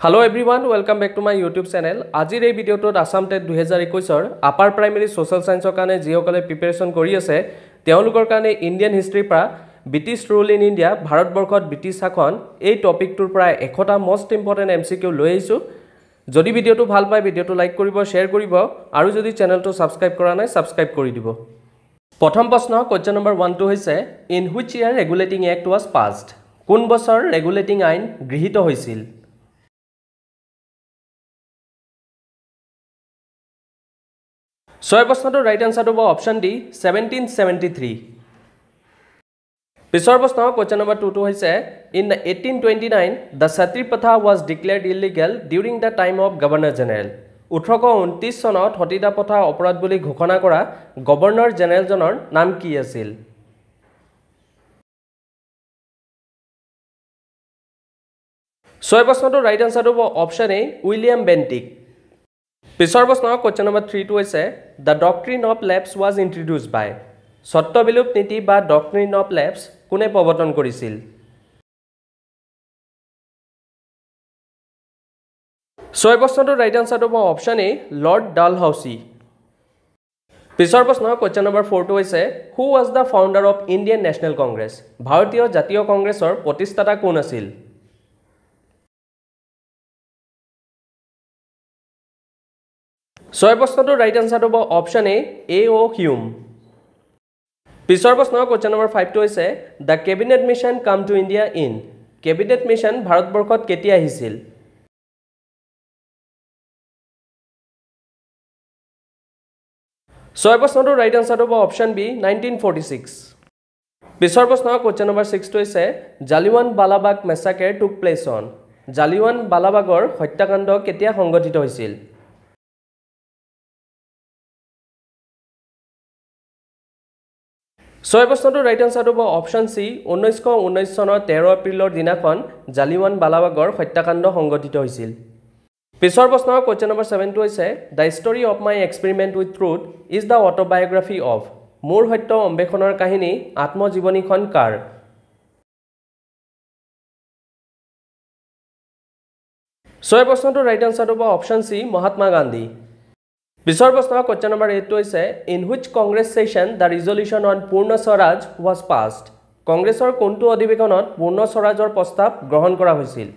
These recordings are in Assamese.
Hello' everyone welcome back to my YouTube channel আজিৰ এই ভিডিঅ'টোত আছাম টেট দুহেজাৰ একৈছৰ আপাৰ প্ৰাইমেৰী ছ'চিয়েল ছায়েন্সৰ কাৰণে যিসকলে প্ৰিপেৰেশ্যন কৰি আছে তেওঁলোকৰ কাৰণে ইণ্ডিয়ান হিষ্ট্ৰীৰ পৰা ব্ৰিটিছ ৰুল ইন ইণ্ডিয়া ভাৰতবৰ্ষত ব্ৰিটিছ শাসন এই টপিকটোৰ পৰা এশটা most important M C Q লৈ আহিছোঁ। যদি ভিডিঅ'টো ভাল পায় ভিডিঅ'টো লাইক কৰিব শ্বেয়াৰ কৰিব আৰু যদি চেনেলটো ছাবস্ক্ৰাইব কৰা নাই ছাবস্ক্ৰাইব কৰি দিব। প্ৰথম প্ৰশ্ন কুৱেশ্যন নম্বৰ ওৱানটো হৈছে in which year regulating act was passed কোন বছৰ ৰেগুলেটিং আইন গৃহীত হৈছিল? ছয় প্ৰশ্নটোৰ ৰাইট এনচাৰটো হ'ব option D seventeen seventy three পিছৰ প্ৰশ্ন কুৱেশ্যন নম্বৰ টুটো হৈছে in eighteen twenty nine the ছাত্ৰী প্ৰথা was declared illegal during the time of governor general ওঠৰশ ঊনত্ৰিছ চনত সতীদা প্ৰথা অপৰাধ বুলি ঘোষণা কৰা গভৰ্ণৰ জেনেৰেলজনৰ নাম কি আছিল? ছয় প্ৰশ্নটোৰ ৰাইট এনচাৰটো হ'ব অপশ্যন এ উইলিয়াম বেণ্টিক পিছৰ প্ৰশ্ন কুৱেশ্যন নম্বৰ থ্ৰীটো হৈছে the doctrine of lapse was introduced by স্বত্ববিলোপ নীতি বা ডক্ট্ৰিন অফ লেপছ কোনে প্ৰৱৰ্তন কৰিছিল? ছয় প্ৰশ্নটোৰ ৰাইট এনচাৰটো হ'ব অপশ্যন এ লৰ্ড ডাল হাউচি পিছৰ প্ৰশ্ন কুৱেশ্যন নম্বৰ ফ'ৰটো হৈছে who was the founder of Indian National Congress ভাৰতীয় জাতীয় কংগ্ৰেছৰ প্ৰতিষ্ঠাতা কোন আছিল? ছয় প্ৰশ্নটোৰ ৰাইট এনচাৰটো হ'ব অপশ্যন এ এ অ' হিউম পিছৰ প্ৰশ্ন কুৱেশ্যন নম্বৰ ফাইভটো হৈছে the cabinet mission came to India in cabinet mission ভাৰতবৰ্ষত কেতিয়া আহিছিল? ছয় প্ৰশ্নটোৰ ৰাইট এনচাৰটো হ'ব option B nineteen forty six পিছৰ প্ৰশ্ন কুৱেশ্যন নম্বৰ ছিক্সটো হৈছে জালিৱান বালাবাগ মেছাকেৰ টুক প্লেচ অন জালিৱান বালাবাগৰ হত্যাকাণ্ড কেতিয়া সংঘটিত হৈছিল? ছয় প্ৰশ্নটোৰ ৰাইট এনচাৰটো হ'ব অপশ্যন চি ঊনৈছশ ঊনৈছ চনৰ তেৰ এপ্ৰিলৰ দিনাখন জালিৱান বালাবাগৰ হত্যাকাণ্ড সংঘটিত হৈছিল। পিছৰ প্ৰশ্ন কুৱেশ্যন নম্বৰ ছেভেনটো হৈছে the story of my experiment with truth is the autobiography of মোৰ সত্য অন্বেষণৰ কাহিনী আত্মজীৱনীখন কাৰ? ছয় প্ৰশ্নটোৰ ৰাইট এনচাৰটো হ'ব অপশ্যন চি মহাত্মা গান্ধী। পিছৰ প্ৰশ্ন কুৱেশ্যন নম্বৰ এইটটো হৈছে in which Congress session the resolution on Purna Swaraj was passed কংগ্ৰেছৰ কোনটো অধিৱেশনত পূৰ্ণ স্বৰাজৰ প্ৰস্তাৱ গ্ৰহণ কৰা হৈছিল?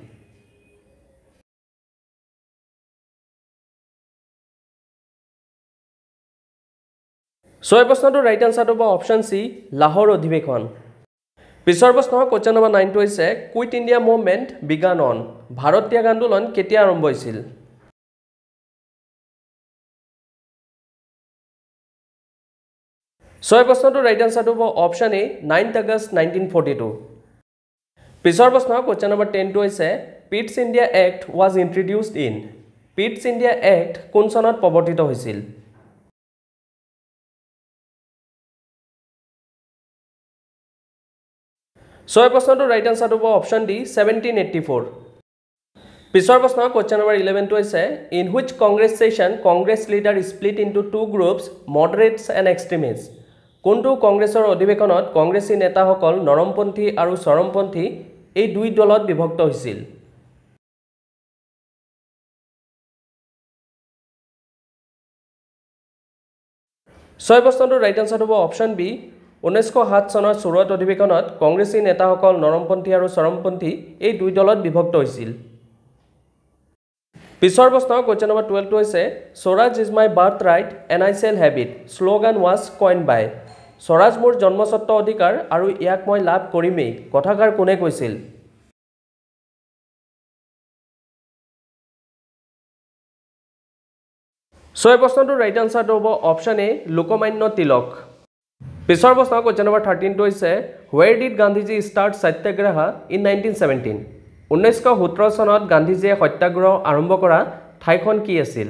ছয় প্ৰশ্নটোৰ ৰাইট এনচাৰটো হ'ব অপশ্যন চি লাহোৰ অধিৱেশন। পিছৰ প্ৰশ্ন কুৱেশ্যন নম্বৰ নাইনটো হৈছে quit India movement began on Bharat ত্যাগ আন্দোলন কেতিয়া আৰম্ভ হৈছিল? ছয় প্ৰশ্নটোৰ ৰাইট এনচাৰটো হ'ব option A ninth August nineteen forty two পিছৰ প্ৰশ্ন কুৱেশ্যন নম্বৰ টেনটো হৈছে Pitt's India act was introduced in Pitt's India act কোন চনত প্ৰৱৰ্তিত হৈছিল? ছয় প্ৰশ্নটোৰ ৰাইট এনচাৰটো হ'ব option D seventeen eighty four পিছৰ প্ৰশ্ন কুৱেশ্যন নম্বৰ ইলেভেনটো হৈছে in which Congress session Congress leader split into two groups moderates and extremist কোনটো কংগ্ৰেছৰ অধিৱেশনত কংগ্ৰেছী নেতাসকল নৰমপন্থী আৰু চৰমপন্থী এই দুই দলত বিভক্ত হৈছিল? ছয় প্ৰশ্নটোৰ ৰাইট এনচাৰটো হ'ব অপশ্যন বি ঊনৈছশ সাত চনৰ চুৰত অধিৱেশনত কংগ্ৰেছী নেতাসকল নৰমপন্থী আৰু চৰমপন্থী এই দুই দলত বিভক্ত হৈছিল। পিছৰ প্ৰশ্ন কুৱেশ্যন নম্বৰ টুৱেলভটো হৈছে Swaraj is my birthright and I shall have it slogan was coined by. Swaraj মোৰ জন্মস্বত্ব অধিকাৰ আৰু ইয়াক মই লাভ কৰিমেই কথাষাৰ কোনে কৈছিল? ছয় প্ৰশ্নটোৰ ৰাইট আনচাৰটো হ'ব অপশ্যন এ লোকমান্য তিলক। পিছৰ প্ৰশ্ন কুৱেশ্যন নম্বৰ থাৰ্টিনটো হৈছে where did Gandhiji start satyagraha in nineteen seventeen ঊনৈছশ সোতৰ চনত গান্ধীজীয়ে সত্যাগ্ৰহ আৰম্ভ কৰা ঠাইখন কি আছিল?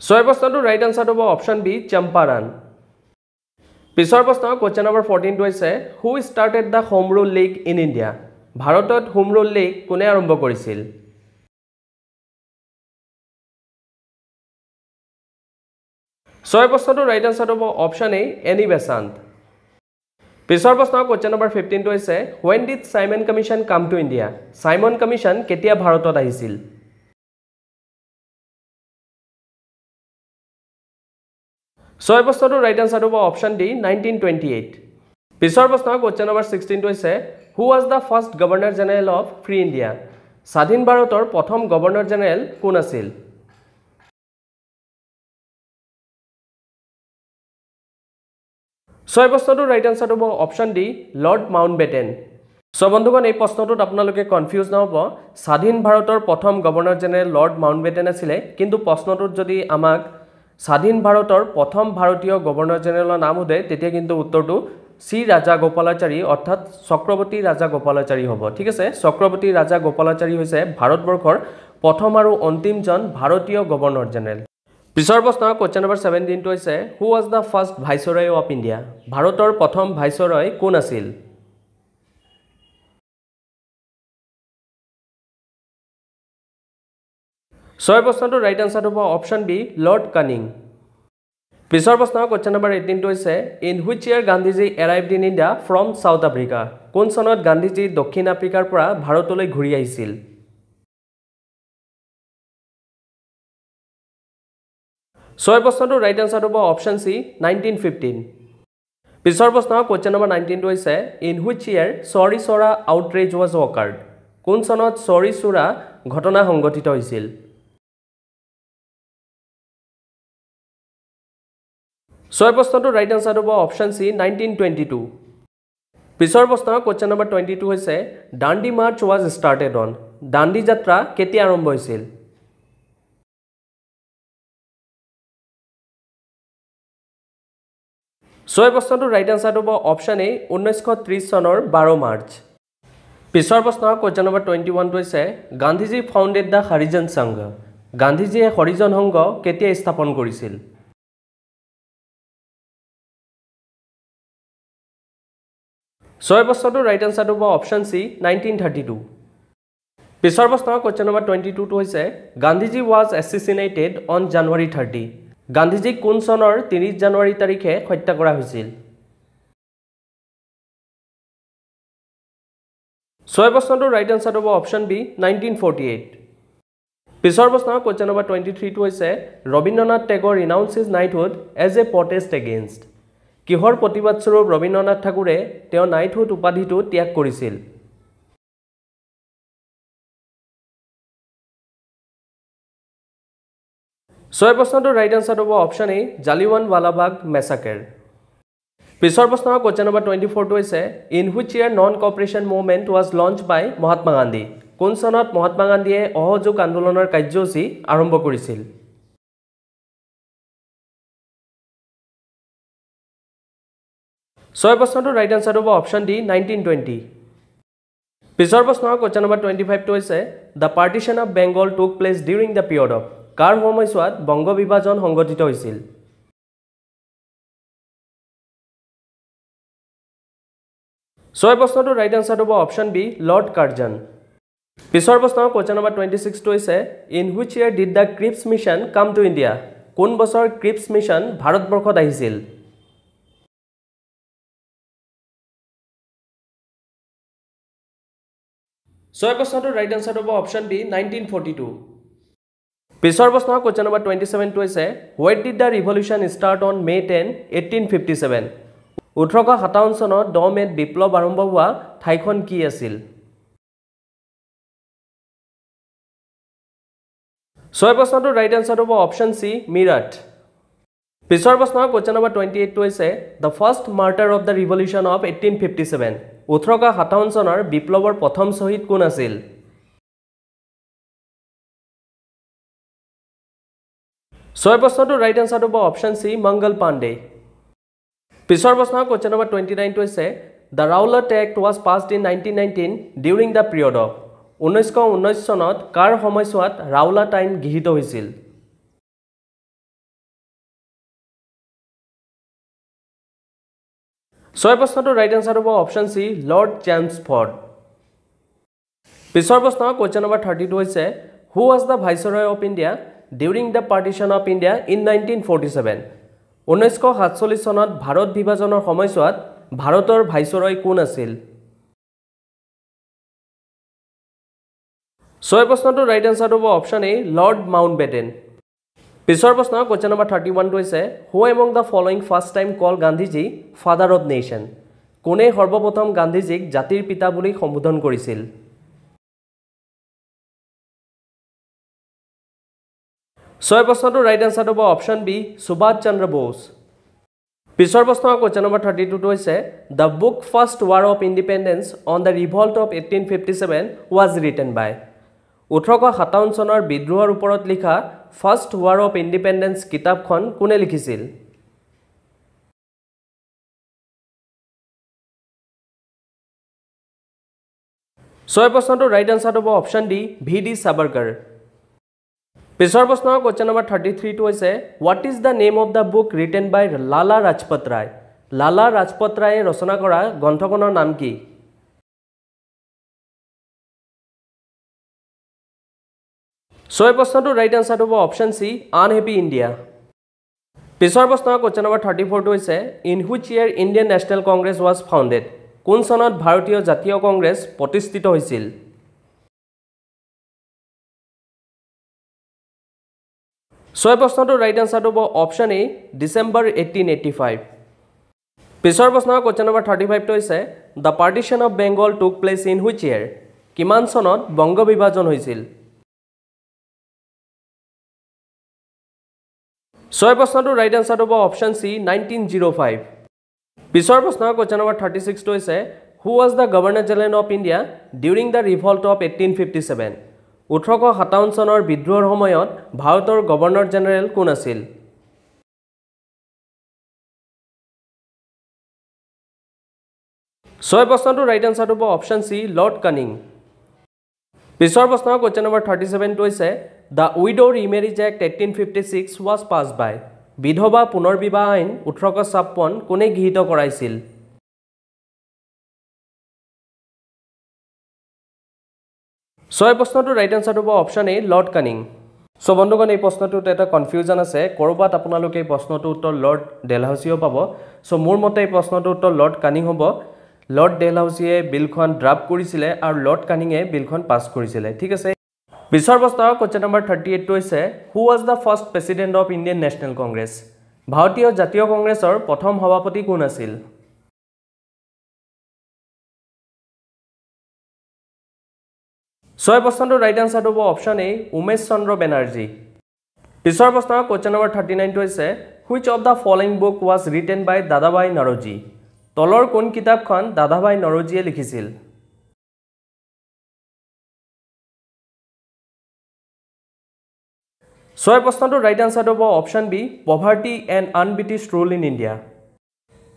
ছয় প্ৰশ্নটোৰ ৰাইট আনচাৰটো হ'ব অপশ্যন বি চম্পাৰাণ পিছৰ প্ৰশ্ন কুৱেশ্যন নম্বৰ ফৰ্টিনটো হৈছে who started the home rule league in India ভাৰতত হোম ৰুল লীগ কোনে আৰম্ভ কৰিছিল? ছয় প্ৰশ্নটোৰ ৰাইট আনচাৰটো হ'ব অপশ্যন এ এনি বেচান্ত পিছৰ প্ৰশ্ন কুৱেশ্যন নম্বৰ ফিফটিনটো হৈছে when did Simon commission come to India Simon commission কেতিয়া ভাৰতত আহিছিল? ছয় প্ৰশ্নটোৰ ৰাইট আনচাৰটো হ'ব option D nineteen twenty eight পিছৰ প্ৰশ্ন কুৱেশ্যন নম্বৰ ছিক্সটিনটো হৈছে who was the first governor general of free India স্বাধীন ভাৰতৰ প্ৰথম গভৰ্ণৰ জেনেৰেল কোন আছিল? ছয় প্ৰশ্নটোৰ ৰাইট আনচাৰটো হ'ব option D Lord Mountbatten so' বন্ধুগণ এই প্ৰশ্নটোত আপোনালোকে কনফিউজ নহ'ব। স্বাধীন ভাৰতৰ প্ৰথম governor general lord Mountbatten আছিলে কিন্তু প্ৰশ্নটোত যদি আমাক স্বাধীন ভাৰতৰ প্ৰথম ভাৰতীয় গভৰ্ণৰ জেনেৰেলৰ নাম সোধে তেতিয়া কিন্তু উত্তৰটো শ্ৰী ৰাজা গোপালাচাৰী অৰ্থাৎ চক্ৰৱৰ্তী ৰাজা গোপালাচাৰী হ'ব। ঠিক আছে? চক্ৰৱৰ্তী ৰাজা গোপালাচাৰী হৈছে ভাৰতবৰ্ষৰ প্ৰথম আৰু অন্তিমজন ভাৰতীয় গভৰ্ণৰ জেনেৰেল। পিছৰ প্ৰশ্ন কুৱেশ্যন নম্বৰ ছেভেণ্টিনটো হৈছে who was the first viceroy of India ভাৰতৰ প্ৰথম ভাইচৰয় কোন আছিল? ছয় প্ৰশ্নটোৰ ৰাইট আনচাৰটো হ'ব অপশ্যন বি লৰ্ড কানিং পিছৰ প্ৰশ্ন কুৱেশ্যন নম্বৰ এইটিনটো হৈছে in which year Gandhiji arrived in India from South Africa কোন চনত গান্ধীজী দক্ষিণ আফ্ৰিকাৰ পৰা ভাৰতলৈ ঘূৰি আহিছিল? ছয় প্ৰশ্নটোৰ ৰাইট আনচাৰটো হ'ব অপশ্যন চি নাইনটিন ফিফটিন পিছৰ প্ৰশ্ন কুৱেশ্যন নম্বৰ নাইনটিনটো হৈছে ইন হুইচ ইয়েৰ চৰি চৰা আউটৰেজ ৱাজ ৱকাৰ্ড কোন চনত চৰি চোৰা ঘটনা সংঘটিত হৈছিল? ছয় প্ৰশ্নটোৰ ৰাইট আনচাৰটো হ'ব option C nineteen twenty two পিছৰ প্ৰশ্ন কুৱেশ্যন নম্বৰ টুৱেণ্টি টু হৈছে Dandi march was started on Dandi যাত্ৰা কেতিয়া আৰম্ভ হৈছিল? ছয় প্ৰশ্নটোৰ ৰাইট আনচাৰটো হ'ব অপশ্যন এ ঊনৈছশ ত্ৰিছ চনৰ বাৰ মাৰ্চ। পিছৰ প্ৰশ্ন কুৱেশ্যন নম্বৰ টুৱেণ্টি ওৱানটো হৈছে গান্ধীজী ফাউণ্ডেড দ্য হৰিজন সংঘ গান্ধীজীয়ে হৰিজন সংঘ কেতিয়া স্থাপন কৰিছিল? ছয় প্ৰশ্নটোৰ ৰাইট আনচাৰটো হ'ব option C nineteen thirty two পিছৰ প্ৰশ্ন কুৱেশ্যন নম্বৰ টুৱেণ্টি টুটো হৈছে Gandhiji was assassinated on January thirty গান্ধীজীক কোন চনৰ ত্ৰিছ জানুৱাৰী তাৰিখে হত্যা কৰা হৈছিল? ছয় প্ৰশ্নটোৰ ৰাইট আনচাৰটো হ'ব option B nineteen forty eight পিছৰ প্ৰশ্ন কুৱেশ্যন নম্বৰ টুৱেণ্টি থ্ৰীটো হৈছে Rabindranath Tagore renounce his knighthood as a protest against কিহৰ প্ৰতিবাদস্বৰূপ ৰবীন্দ্ৰনাথ ঠাকুৰে তেওঁ নাইটহুড উপাধিটো ত্যাগ কৰিছিল? ছয় প্ৰশ্নটোৰ ৰাইট আনচাৰটো হ'ব অপশ্যন এ জালিৱান ৱালাবাগ মেছাকেৰ পিছৰ প্ৰশ্ন কুৱেশ্যন নম্বৰ টুৱেণ্টি ফ'ৰটো হৈছে in which year non cooperation movement was launch by Mahatma Gandhi? কোন চনত মহাত্মা গান্ধীয়ে অসহযোগ আন্দোলনৰ কাৰ্যসূচী আৰম্ভ কৰিছিল? ছয় প্ৰশ্নটোৰ ৰাইট আনচাৰটো হ'ব অপশ্যন ডি নাইনটিন টুৱেণ্টি পিছৰ প্ৰশ্ন কুৱেশ্যন নম্বৰ টুৱেণ্টি ফাইভটো হৈছে the partition of Bengal took place during the period of কাৰ সময়ছোৱাত বংগ বিভাজন সংঘটিত হৈছিল? ছয় প্ৰশ্নটোৰ ৰাইট আনচাৰটো হ'ব অপশ্যন বি লৰ্ড কাৰ্জন পিছৰ প্ৰশ্ন কুৱেশ্যন নম্বৰ টুৱেণ্টি ছিক্সটো হৈছে in which year did the Cripps mission came to India কোন বছৰ ক্ৰিপছ মিছন ভাৰতবৰ্ষত আহিছিল? ছয় প্ৰশ্নটোৰ ৰাইট আনচাৰটো হ'ব option B nineteen forty two পিছৰ প্ৰশ্ন কুৱেশ্যন নম্বৰ টুৱেণ্টি ছেভেনটো হৈছে what did the revolution start on May' ten eighteen fifty seven ওঠৰশ সাতাৱন্ন চনত দহ মে'ত বিপ্লৱ আৰম্ভ হোৱা ঠাইখন কি আছিল? ছয় প্ৰশ্নটোৰ ৰাইট আনচাৰটো হ'ব অপশ্যন চি মিৰাট। পিছৰ প্ৰশ্ন কুৱেশ্যন নম্বৰ টুৱেণ্টি এইটটো হৈছে the first martyr of the revolution of eighteen fifty seven ওঠৰশ সাতাৱন্ন চনৰ বিপ্লৱৰ প্ৰথম শ্বহীদ কোন আছিল? ছয় প্ৰশ্নটোৰ ৰাইট আনচাৰটো হ'ব অপশ্যন চি মংগল পাণ্ডে। পিছৰ প্ৰশ্ন কুৱেশ্যন নম্বৰ টুৱেণ্টি নাইনটো হৈছে the Rowlatt act was passed in nineteen nineteen during the period of ঊনৈছশ ঊনৈছ চনত কাৰ সময়ছোৱাত ৰাউলাট আইন গৃহীত হৈছিল? ছয় প্ৰশ্নটোৰ ৰাইট আনচাৰ হ'ব option C Lord James Ford পিছৰ প্ৰশ্ন কুৱেশ্যন নম্বৰ থাৰ্টি টু হৈছে who was the viceroy of India during the partition of India in nineteen forty seven ঊনৈছশ সাতচল্লিছ চনত ভাৰত বিভাজনৰ সময়ছোৱাত ভাৰতৰ ভাইচৰয় কোন আছিল? ছয় প্ৰশ্নটোৰ ৰাইট এনচাৰটো হ'ব option A lord Mountbatten পিছৰ প্ৰশ্ন কুৱেশ্যন নম্বৰ থাৰ্টি ওৱানটো হৈছে who among the following first time call Gandhiji father of nation কোনে সৰ্বপ্ৰথম গান্ধীজীক জাতিৰ পিতা বুলি সম্বোধন কৰিছিল? ছয় প্ৰশ্নটোৰ ৰাইট এনচাৰটো হ'ব অপশ্যন বি সুভাষ চন্দ্ৰ বোছ পিছৰ প্ৰশ্ন কুৱেশ্যন নম্বৰ থাৰ্টি টুটো হৈছে the book first war of independence on the revolt of eighteen fifty seven was written by ওঠৰশ সাতাৱন্ন চনৰ বিদ্ৰোহৰ ওপৰত লিখা ফাৰ্ষ্ট ৱাৰ অফ ইণ্ডিপেণ্ডেঞ্চ কিতাপখন কোনে লিখিছিল? ছয় প্ৰশ্নটোৰ ৰাইট এনচাৰটো হ'ব option D V D Savarkar পিছৰ প্ৰশ্ন কুৱেশ্যন নম্বৰ থাৰ্টি থ্ৰীটো হৈছে what is the name of the book written by Lala Rajpat Rai Lala Rajpat ৰায়ে ৰচনা কৰা গ্ৰন্থখনৰ নাম কি? ছয় প্ৰশ্নটোৰ ৰাইট এনচাৰটো হ'ব অপশ্যন চি আনহেপী ইণ্ডিয়া পিছৰ প্ৰশ্ন কুৱেশ্যন নম্বৰ থাৰ্টি ফ'ৰটো হৈছে in which year Indian National Congress was founded কোন চনত ভাৰতীয় জাতীয় কংগ্ৰেছ প্ৰতিষ্ঠিত হৈছিল? ছয় প্ৰশ্নটোৰ ৰাইট এনচাৰটো হ'ব option A December eighteen eighty five পিছৰ প্ৰশ্ন কুৱেশ্যন নম্বৰ থাৰ্টি ফাইভটো হৈছে the partition of Bengal took place in which year কিমান চনত বংগ বিভাজন হৈছিল? ছয় প্ৰশ্নটোৰ ৰাইট এনচাৰটো হ'ব option C nineteen zero' five পিছৰ প্ৰশ্ন কুৱেশ্যন নম্বৰ থাৰ্টি ছিক্সটো হৈছে who was the governor general of India during the revolt of eighteen fifty seven ওঠৰশ সাতাৱন্ন চনৰ বিদ্ৰোহৰ সময়ত ভাৰতৰ গভৰ্ণৰ জেনেৰেল কোন আছিল? ছয় প্ৰশ্নটোৰ ৰাইট এনচাৰটো হ'ব অপশ্যন চি লৰ্ড কানিং পিছৰ প্ৰশ্ন কুৱেশ্যন নম্বৰ থাৰ্টি ছেভেনটো হৈছে the widow remarriage act eighteen fifty six was pass by বিধৱা পুনৰ বিবাহ আইন ওঠৰশ ছাপন্ন কোনে গৃহীত কৰাইছিল? ছয় প্ৰশ্নটোৰ ৰাইট এনচাৰটো হ'ব option A lord Canning so' বন্ধুগণ এই প্ৰশ্নটোত এটা কনফিউজন আছে। ক'ৰবাত আপোনালোকে এই প্ৰশ্নটোৰ উত্তৰ লৰ্ড ডেলহাউচিও পাব। চ' মোৰ মতে এই প্ৰশ্নটোৰ উত্তৰ লৰ্ড কানিং হ'ব। লৰ্ড ডেলহাউচিয়ে বিলখন ড্ৰাফ্ট কৰিছিলে আৰু লৰ্ড কানিঙে বিলখন পাছ কৰিছিলে। ঠিক আছে? পিছৰ প্ৰশ্ন কুৱেশ্যন নম্বৰ থাৰ্টি এইটটো হৈছে who was the first president of Indian National Congress ভাৰতীয় জাতীয় কংগ্ৰেছৰ প্ৰথম সভাপতি কোন আছিল? ছয় প্ৰশ্নটোৰ ৰাইট এনচাৰটো হ'ব অপশ্যন এ উমেশ চন্দ্ৰ বেনাৰ্জী। পিছৰ প্ৰশ্ন কুৱেশ্যন নম্বৰ থাৰ্টি নাইনটো হৈছে which of the following book was written by Dadabhai Naoroji তলৰ কোন কিতাপখন দাদাভাই নৰজীয়ে লিখিছিল? ছয় প্ৰশ্নটোৰ ৰাইট এনচাৰটো হ'ব option B poverty and un-British rule in India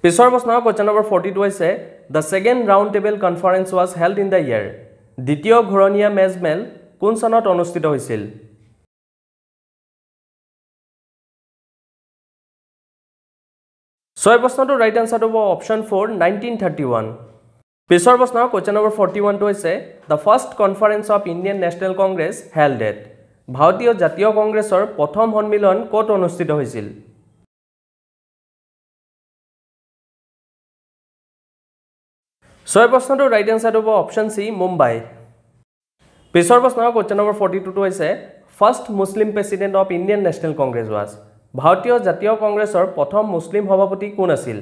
পিছৰ প্ৰশ্ন কুৱেশ্যন নম্বৰ ফৰ্টি টু হৈছে the second round table conference was held in the year দ্বিতীয় ঘূৰণীয়া মেজমেল কোন চনত অনুষ্ঠিত হৈছিল? ছয় প্ৰশ্নটোৰ ৰাইট এনচাৰটো হ'ব option four nineteen thirty one পিছৰ প্ৰশ্ন কুৱেশ্যন নম্বৰ ফৰ্টি ওৱানটো হৈছে the first conference of Indian National Congress held at ভাৰতীয় জাতীয় কংগ্ৰেছৰ প্ৰথম সন্মিলন ক'ত অনুষ্ঠিত হৈছিল? ছয় প্ৰশ্নটোৰ ৰাইট এনচাৰটো হ'ব অপশ্যন চি মুম্বাই। পিছৰ প্ৰশ্ন কুৱেশ্যন নম্বৰ ফৰ্টি টুটো হৈছে first Muslim president of Indian National Congress was ভাৰতীয় জাতীয় কংগ্ৰেছৰ প্ৰথম মুছলিম সভাপতি কোন আছিল?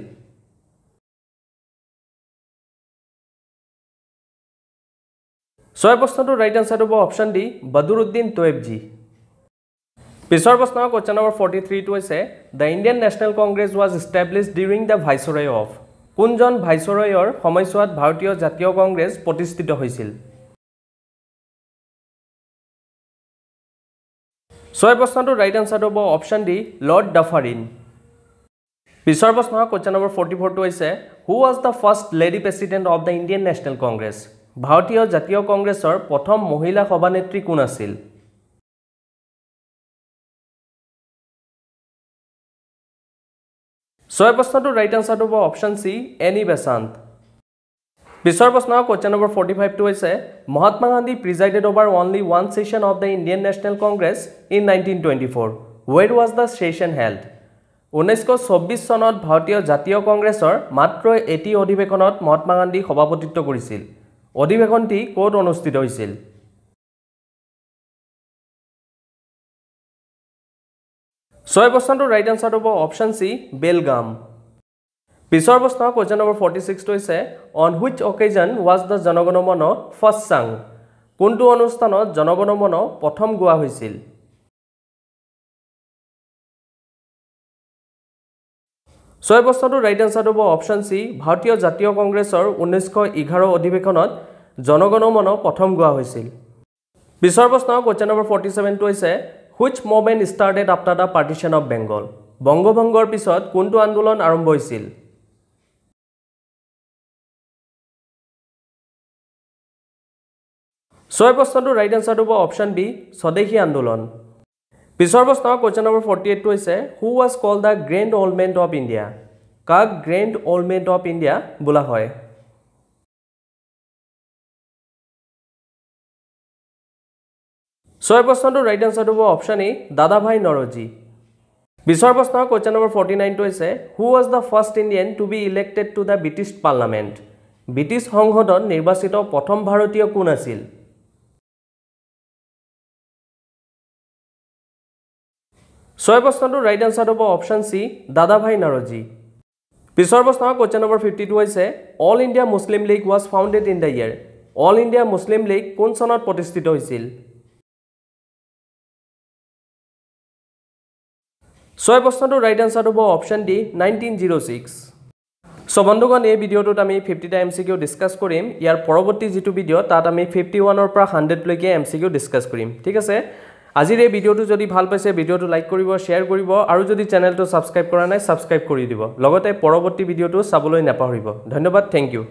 ছয় প্ৰশ্নটোৰ ৰাইট এনচাৰটো হ'ব অপশ্যন ডি বদৰুদ্দিন তৈয়বজী পিছৰ প্ৰশ্ন কুৱেশ্যন নম্বৰ ফৰ্টি থ্ৰীটো হৈছে the Indian National Congress was establish during the viceroy of কোনজন ভাইচৰয়ৰ সময়ছোৱাত ভাৰতীয় জাতীয় কংগ্ৰেছ প্ৰতিষ্ঠিত হৈছিল? ছয় প্ৰশ্নটোৰ ৰাইট এনচাৰটো হ'ব অপশ্যন ডি লৰ্ড ডাফাৰিন। পিছৰ প্ৰশ্ন কুৱেশ্যন নম্বৰ ফৰ্টি ফ'ৰটো হৈছে who was the first lady president of the Indian National Congress ভাৰতীয় জাতীয় কংগ্ৰেছৰ প্ৰথম মহিলা সভানেত্ৰী কোন আছিল? ছয় প্ৰশ্নটোৰ ৰাইট এনচাৰটো হ'ব অপশ্যন চি এনি বেচান্ত পিছৰ প্ৰশ্ন কুৱেশ্যন নম্বৰ ফৰ্টি ফাইভটো হৈছে Mahatma Gandhi presided over only one session of the Indian National Congress in nineteen twenty four where was the session held ঊনৈছশ চৌব্বিছ চনত ভাৰতীয় জাতীয় কংগ্ৰেছৰ মাত্ৰ এটি অধিৱেশনত মহাত্মা গান্ধী সভাপতিত্ব কৰিছিল। অধিৱেশনটি ক'ত অনুষ্ঠিত হৈছিল? ছয় প্ৰশ্নটোৰ ৰাইট এনচাৰটো হ'ব অপশ্যন চি বেলগাম। পিছৰ প্ৰশ্ন কুৱেশ্যন নম্বৰ ফৰ্টি ছিক্সটো হৈছে on which occasion was the Janagana Mana first চাং কোনটো অনুষ্ঠানত জনগণ মন প্ৰথম গোৱা হৈছিল? ছয় প্ৰশ্নটোৰ ৰাইট এনচাৰটো হ'ব অপশ্যন চি ভাৰতীয় জাতীয় কংগ্ৰেছৰ ঊনৈছশ এঘাৰ অধিৱেশনত জনগণ মন প্ৰথম গোৱা হৈছিল। পিছৰ প্ৰশ্ন কুৱেশ্যন নম্বৰ ফৰ্টি ছেভেনটো হৈছে which movement started after the partition of Bengal বংগভংগৰ পিছত কোনটো আন্দোলন আৰম্ভ হৈছিল? ছয় প্ৰশ্নটোৰ ৰাইট এনচাৰটো হ'ব অপশ্যন বি স্বদেশী আন্দোলন। পিছৰ প্ৰশ্ন কুৱেশ্যন নম্বৰ ফৰ্টি এইটটো হৈছে who was call the grand old man of India কাক grand old man of India বোলা হয় ছয় প্ৰশ্নটোৰ ৰাইট এনচাৰটো হ'ব অপশ্যন এ দাদাভাই নৰজী বিছৰ প্ৰশ্ন কুৱেশ্যন নম্বৰ ফৰ্টি নাইনটো হৈছে who was the first Indian to be elected to the British parliament British সংসদত নিৰ্বাচিত প্ৰথম ভাৰতীয় কোন আছিল ছয় প্ৰশ্নটোৰ ৰাইট এনচাৰটো হ'ব অপশ্যন চি দাদাভাই নৰজী। পিছৰ প্ৰশ্ন কুৱেশ্যন নম্বৰ ফিফটি টু হৈছে All India Muslim League was founded in the year All India Muslim League কোন চনত প্ৰতিষ্ঠিত হৈছিল? ছয় প্ৰশ্নটোৰ ৰাইট এনচাৰটো হ'ব option D nineteen zero' six so' বন্ধুগণ এই ভিডিঅ'টোত আমি ফিফটিটা এম চি কিউ ডিছকাছ কৰিম। ইয়াৰ পৰৱৰ্তী যিটো ভিডিঅ' তাত আমি ফিফটি ওৱানৰ পৰা হাণ্ড্ৰেডলৈকে এম চি কিউ ডিছকাছ কৰিম। ঠিক আছে? আজিৰ এই ভিডিঅ'টো যদি ভাল পাইছে ভিডিঅ'টো লাইক কৰিব শ্বেয়াৰ কৰিব আৰু যদি চেনেলটো ছাবস্ক্ৰাইব কৰা নাই ছাবস্ক্ৰাইব কৰি দিব। লগতে পৰৱৰ্তী ভিডিঅ'টো চাবলৈ নাপাহৰিব। ধন্যবাদ থেংক ইউ